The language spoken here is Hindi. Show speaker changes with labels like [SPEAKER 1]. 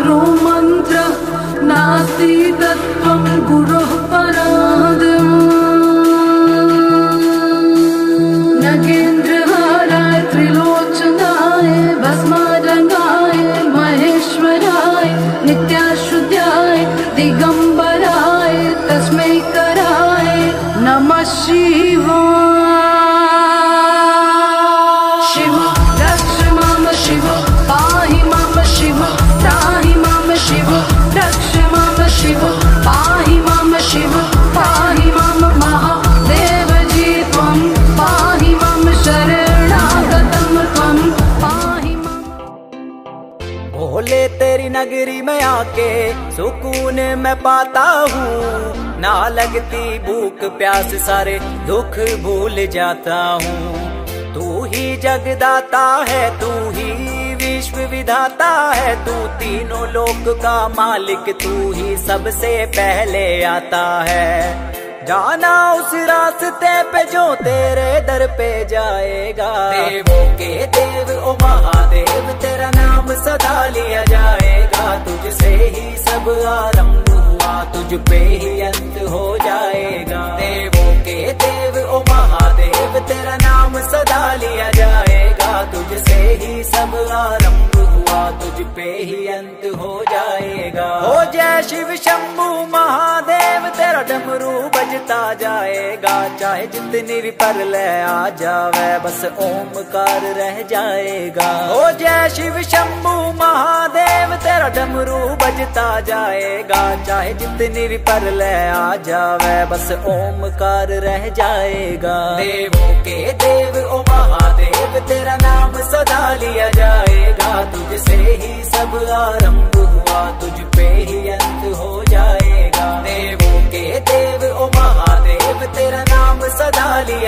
[SPEAKER 1] परो मन्त्र नास्ति तत्त्वं गुरोः परादम् नगेन्द्रहाराय त्रिलोचनाय भस्मारङ्गाय महेश्वराय नित्याशुद्धाय दिगम्बराय तस्मै
[SPEAKER 2] नगरी में आके सुकून मैं पाता हूँ। ना लगती भूख, प्यास, सारे दुख भूल जाता हूँ। तू ही जगदाता है, तू ही विश्व विधाता है, तू तीनों लोक का मालिक, तू ही सबसे पहले आता है। जाना उस रास्ते पे जो तेरे दर पे जाएगा। देवों के देव, ओ महादेव, तेरा नाम सदा लिया जाएगा। तुझसे ही सब आरंभ हुआ, तुझ पे ही अंत हो जाएगा। देवों के देव, ओ महादेव, तेरा नाम सदा लिया जाएगा। तुझसे ही सब आरंभ हुआ, तुझ पे ही अंत हो जाएगा। हो जय शिव शंभु तेरा डमरू बजता जाएगा, चाहे जितनी भी पर ले आ जावे, बस ओमकार रह जाएगा। ओ जय शिव शंभू महादेव, तेरा डमरू बजता जाएगा, चाहे जितनी भी पर ले आ जावे, बस ओमकार रह जाएगा। देवों के देव, ओ महादेव, तेरा नाम सदा लिया जाएगा। तुझसे ही सब आरंभ हुआ, तुझ पे ही अंत